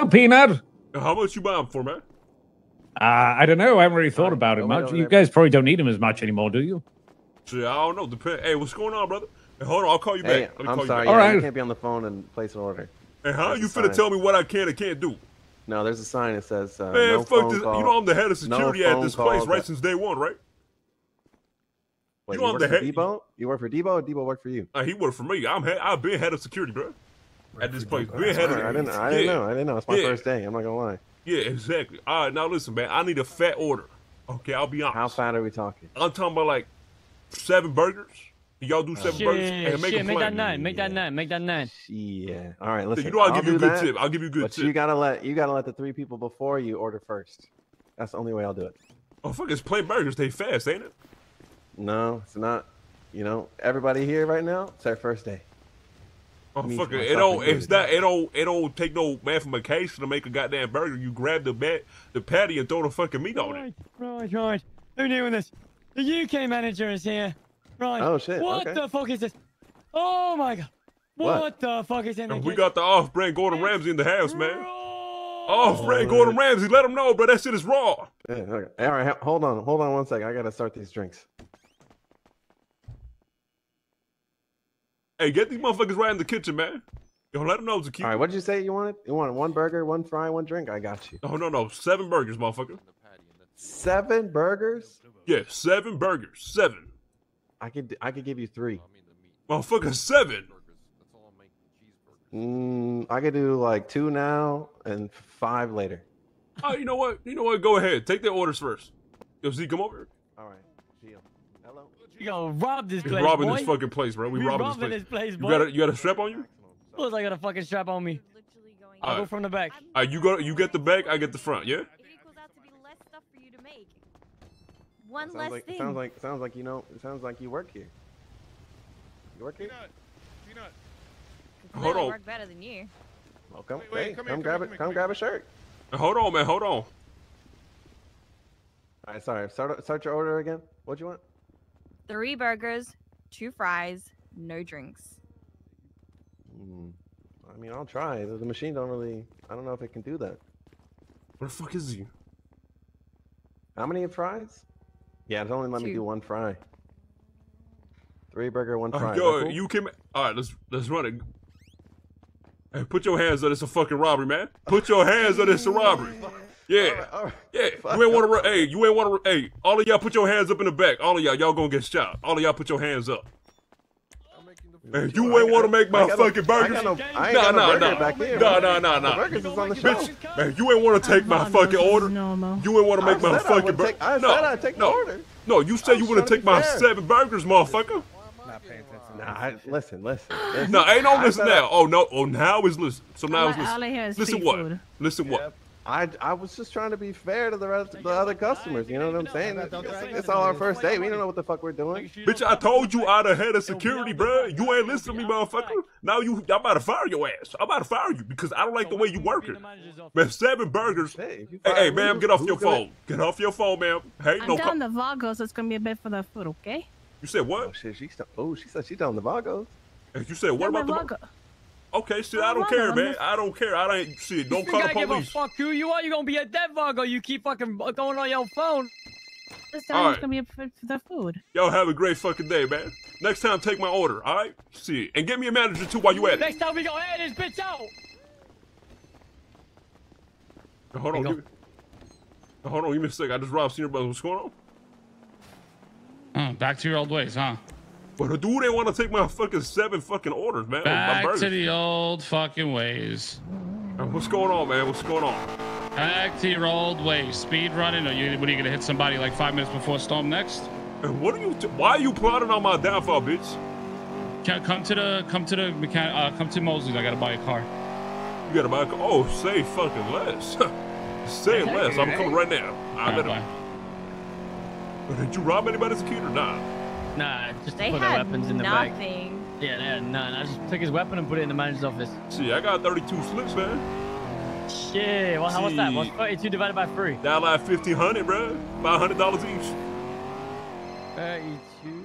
No, Peanut. How much you buy him for, man? Uh, I don't know. I haven't really thought about it much. You guys probably don't need him as much anymore, do you? Shit, I don't know. Depend. Hey, what's going on, brother? Hey, hold on, I'll call you Hey, back. Let me I'm call sorry. You Yeah, back. All you can't be on the phone and place an order. Hey, how There's you finna sign. tell me what I can and can't do? No, there's a sign that says uh, Man, no fuck phone this. call. You know I'm the head of no security at this place, right? that- Since day one, right? Wait, you you, on work the for head- Debo? You work for Debo or Debo work for you? Uh, he worked for me. I'm head, I've been head of security, bro. At this place, been head of. Alright, I didn't. I didn't yeah. know. I didn't know. It's my Yeah. first day. I'm not gonna lie. Yeah, exactly. All right, now listen, man. I need a fat order. Okay, I'll be honest. How fat are we talking? I'm talking about like seven burgers. Y'all do seven burgers Shit, and make shit, a make that nine, make that nine, make that nine. Yeah. All right. Listen. You know I'll, give you a good that, tip. I'll give you a good But tip. you gotta let you gotta let the three people before you order first. That's the only way I'll do it. Oh fuck, it's plain burgers. They fast, ain't it? No, it's not. You know, everybody here right now, it's our first day. Oh Me, fuck it. don't. It's not. It don't. It don't take no mathematication to make a goddamn burger. You grab the bat, the patty, and throw the fucking meat on it. Right, right, right. Who doing this? The UK manager is here. Right. Oh, shit, What okay. the fuck is this? Oh my god. What, What? the fuck is in the And we got the off-brand Gordon Ramsay in the house, man. Off-brand oh, Gordon Ramsay. Let them know, bro. That shit is raw. Yeah, okay. All right, hold on, hold on one second. I gotta start these drinks. Hey, get these motherfuckers right in the kitchen, man. Yo, let them know it's a keep. All right, what did you say you wanted? You wanted one burger, one fry, one drink. I got you. Oh no, no, seven burgers, motherfucker. Seven burgers. Yeah, seven burgers, seven. I could I could give you three. Motherfucker, seven. Mm, I could do like two now and five later. Oh, you know what? You know what? Go ahead. Take their orders first. Yo, Z, come over. All right, deal. Hello. You gonna rob this We place, robbing boy? this fucking place, bro. We We robbing, robbing this this place. place, You boy. got a you got a strap on you? Looks like I got a fucking strap on me. I'll go from the back. All right, you go. You get the back. I get the front. Yeah. It equals out to be less stuff for you to make. One Sounds less like thing. sounds like sounds like you know. It sounds like you work here. You work here? Hold Clearly on. work better than you. Oh, come, Wait, wait, hey, come come, here, grab come it. here, Come come grab a shirt. Hold on, man. Hold on. All right, sorry. Start start your order again. What do you want? Three burgers, two fries, no drinks. Mm, I mean, I'll try. The the machine don't really. I don't know if it can do that. Where the fuck is he? How many fries? Yeah, it's only let me do one fry. Three burger, one Uh, fry. yo, cool? you can. All right, let's let's run it. Hey, put your hands on this. A fucking robbery, man. Put your hands on this. A robbery. Yeah. All right, all right. Yeah, Fuck. you ain't want to. Hey, you ain't want to. Hey, all of y'all, put your hands up in the back. All of y'all, y'all gonna get shot. All of y'all, put your hands up. Hey, you I ain't want to make my I fucking I burgers. got no, I ain't Nah, got no nah, burger nah. back here. Nah, man. nah, nah, The nah. burgers is on the Bitch. shelf. Man, you ain't want to take my fucking order. No, no. You ain't want to make my fucking would burger. I no, said I'd take the no, order. no. You said you want to take my seven burgers, motherfucker. Nah, I, listen, listen. listen. No, ain't no I listen I- now. Oh no, oh now is listen. So now is I- all I listen. Listen what? Listen what? I, I was just trying to be fair to the rest the other customers. You know what I'm saying? It's, it's all our first day. We don't know what the fuck we're doing. Bitch, I told you I the head of security, bruh. You ain't listen to me, motherfucker. Now you, I'm about to fire your ass. I'm about to fire you because I don't like the way you working. Man, seven burgers. Hey, Hey, fire hey, me, ma'am, get off your phone. Get off your phone, ma'am. Hey, I'm no. down the Vago, so it's gonna be a bit for the food, okay? you said what? Oh what? shit, she's oh she said she's down the Vagos. Hey, You said what about the? Vago. Okay, shit, I don't Vago, care, I'm man. I don't care. I don't shit. Don't call the think I give a police. fuck who you are? You gonna be a dead Vago? You keep fucking going on your phone. This time Alright. it's gonna be for for the food. Y'all have a great fucking day, man. Next time, take my order, all right? See, and get me a manager too while you at it. Next time we gonna air this bitch out. Hold on, Hang on. give me, hold on, give me a sec. I just robbed Senior brother. What's going on? Oh, back to your old ways, huh? But the dude ain't want to take my fucking seven fucking orders, man. my Back burgers. to the old fucking ways. What's going on, man? What's going on? Back to your old ways. Speed running, or you? What are you gonna hit somebody like five minutes before storm next? And what are you? T- why are you plotting on my downfall, bitch? Can, come to the come to the mechanic. Uh, come to Mosley's. I gotta buy a car. You gotta buy a car. Oh, say fucking less. say less. I'm coming right now. I Alright, let bye. But did you rob anybody's kid or not? Nah, just They put their had weapons in the bag. nothing. Yeah, they had none. I just took his weapon and put it in the manager's office. See, I got 32 slips, man. Shit, well, how was that? What's Gee. 32 divided by 3? That like 1500, bro. $500 each. 32